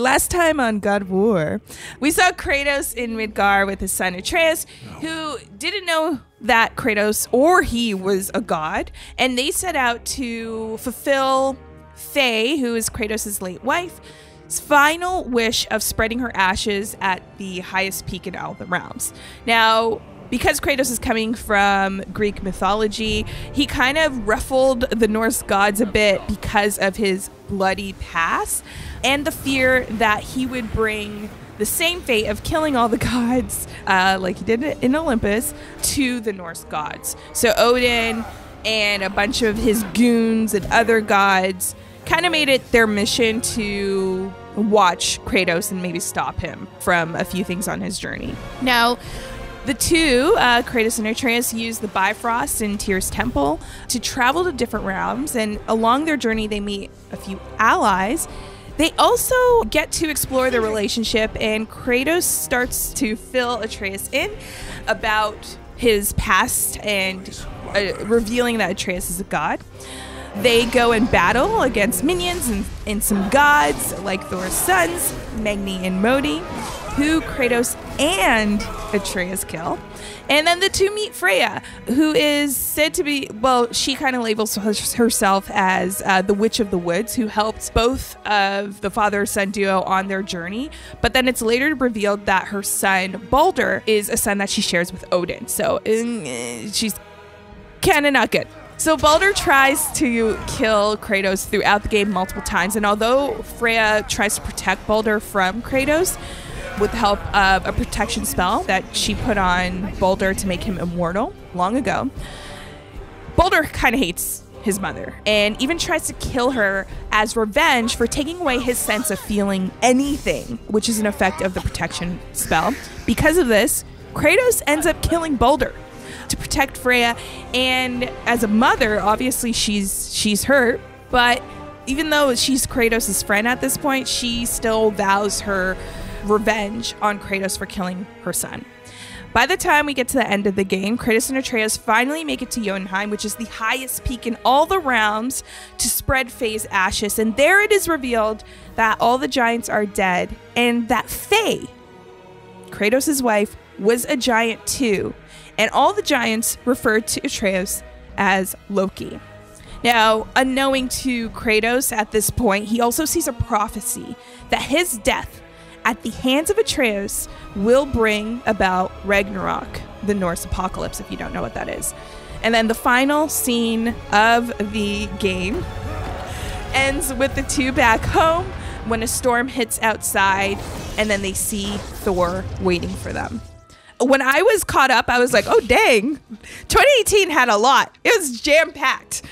Last time on God of War, we saw Kratos in Midgard with his son Atreus, who didn't know that Kratos or he was a god, and they set out to fulfill Faye, who is Kratos' late wife, final wish of spreading her ashes at the highest peak in all the realms. Now, because Kratos is coming from Greek mythology, he kind of ruffled the Norse gods a bit because of his bloody past and the fear that he would bring the same fate of killing all the gods, uh, like he did in Olympus, to the Norse gods. So Odin and a bunch of his goons and other gods kind of made it their mission to watch Kratos and maybe stop him from a few things on his journey. Now, the two, uh, Kratos and Atreus, use the Bifrost in Tyr's temple to travel to different realms, and along their journey, they meet a few allies. They also get to explore their relationship, and Kratos starts to fill Atreus in about his past and uh, revealing that Atreus is a god. They go and battle against minions and, and some gods like Thor's sons, Magni and Modi, who Kratos and Atreus kill. And then the two meet Freya, who is said to be, well, she kind of labels herself as uh, the Witch of the Woods, who helped both of the father son duo on their journey. But then it's later revealed that her son, Baldur, is a son that she shares with Odin. So uh, she's kind of not good. So Baldur tries to kill Kratos throughout the game multiple times, and although Freya tries to protect Baldur from Kratos with the help of a protection spell that she put on Baldur to make him immortal long ago, Baldur kind of hates his mother and even tries to kill her as revenge for taking away his sense of feeling anything, which is an effect of the protection spell. Because of this, Kratos ends up killing Baldur to protect Freya. And as a mother, obviously she's she's hurt, but even though she's Kratos' friend at this point, she still vows her revenge on Kratos for killing her son. By the time we get to the end of the game, Kratos and Atreus finally make it to Jotunheim, which is the highest peak in all the realms, to spread Faye's ashes. And there it is revealed that all the giants are dead and that Faye, Kratos' wife, was a giant too and all the giants referred to Atreus as Loki. Now, unknowing to Kratos at this point, he also sees a prophecy that his death at the hands of Atreus will bring about Ragnarok, the Norse apocalypse, if you don't know what that is. And then the final scene of the game ends with the two back home when a storm hits outside and then they see Thor waiting for them when I was caught up, I was like, oh, dang. 2018 had a lot. It was jam packed.